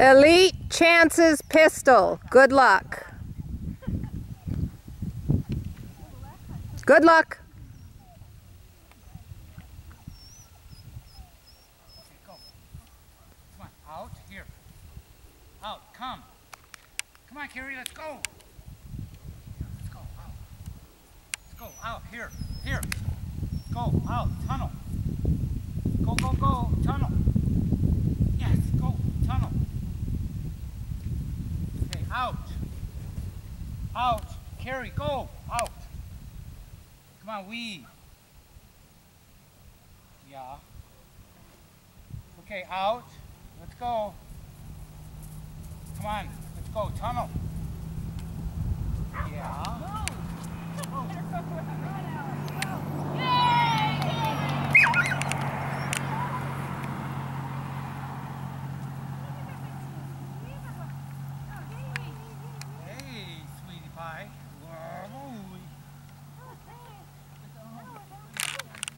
Elite Chances Pistol. Good luck. Good luck. Okay, go. Come on, out, here. Out, come. Come on, Carrie, let's go. Let's go, out. Let's go, out, here, here. Go, out, tunnel. Go, go, go, tunnel. Yes, go, tunnel. Okay, out. Out. Carrie, go, out. Come on, we. Yeah. Okay, out. Let's go. Come on, let's go. Tunnel. Yeah. Pie.